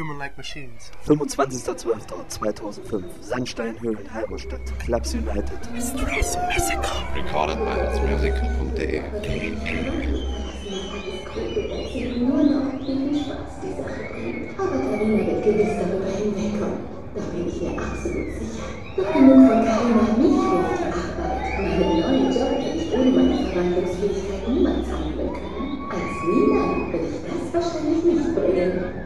Human Like Machines. 25.12.2005, Sandsteinhöhlen, Halberstadt, Clubs United. Stress Massacre. Recorded by allsmusic.de. nur noch bisschen Spaß die Sache bringt. Aber Karina wird gewiss darüber hinwegkommen. Da bin ich mir absolut sicher. Doch genug von Karina, mich ruft die Arbeit. Meinen neuen Job hätte ich ohne meine Verwandlungsfähigkeit niemals handeln können. Als Nina will ich das wahrscheinlich nicht bringen.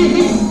Give me